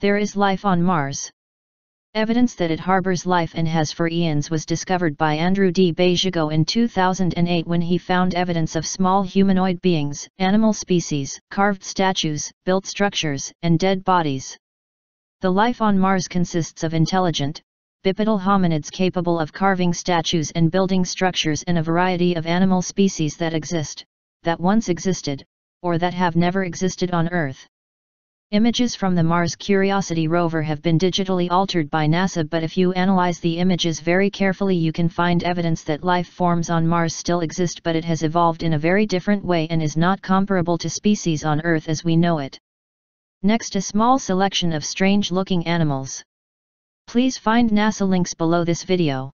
There is life on Mars. Evidence that it harbors life and has for eons was discovered by Andrew D. Basiago in 2008 when he found evidence of small humanoid beings, animal species, carved statues, built structures, and dead bodies. The life on Mars consists of intelligent, bipedal hominids capable of carving statues and building structures in a variety of animal species that exist, that once existed, or that have never existed on Earth. Images from the Mars Curiosity rover have been digitally altered by NASA but if you analyze the images very carefully you can find evidence that life forms on Mars still exist but it has evolved in a very different way and is not comparable to species on Earth as we know it. Next a small selection of strange looking animals. Please find NASA links below this video.